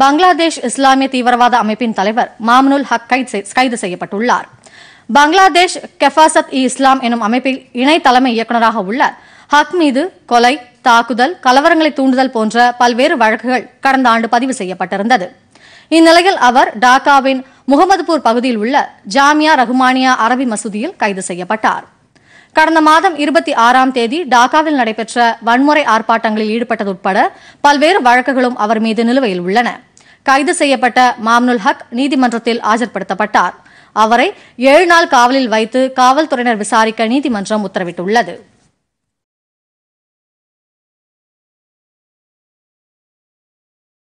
பங்களாதேஷ் இஸ்லாமிய தீவிரவாத அமைப்பின் தலைவர் மாமனுல் ஹக் கைது கைது செய்யப்பட்டுள்ளார். பங்களாதேஷ் கெஃபாசத் இ இஸ்லாம் எனும் அமைப்பில் இணை தலைமை இயக்குநராக உள்ள ஹக் மீது கொலை தாக்குதல் கலவரங்களை தூண்டுதல் போன்ற பல்வேறு வழக்குகள் கடந்த ஆண்டு பதிவு செய்யப்பட்டிருந்தது. இந்நிலையில் அவர் டாக்காவின் முகமதுபூர் பகுதியில் உள்ள ஜாமியா ரஹ்மானியா அரபி மசூதியில் கைது செய்யப்பட்டார். கடந்த மாதம் இருபத்தி ஆறாம் தேதி டாக்காவில் நடைபெற்ற வன்முறை ஆர்ப்பாட்டங்களில் ஈடுபட்டது உட்பட பல்வேறு வழக்குகளும் அவர் மீது நிலுவையில் உள்ளன. கைது செய்யப்பட்ட மாம்னுல் ஹக் நீதிமன்றத்தில் ஆஜர்படுத்தப்பட்டார். அவரை ஏழு நாள் காவலில் வைத்து காவல்துறையினர் விசாரிக்க நீதிமன்றம் உத்தரவிட்டுள்ளது.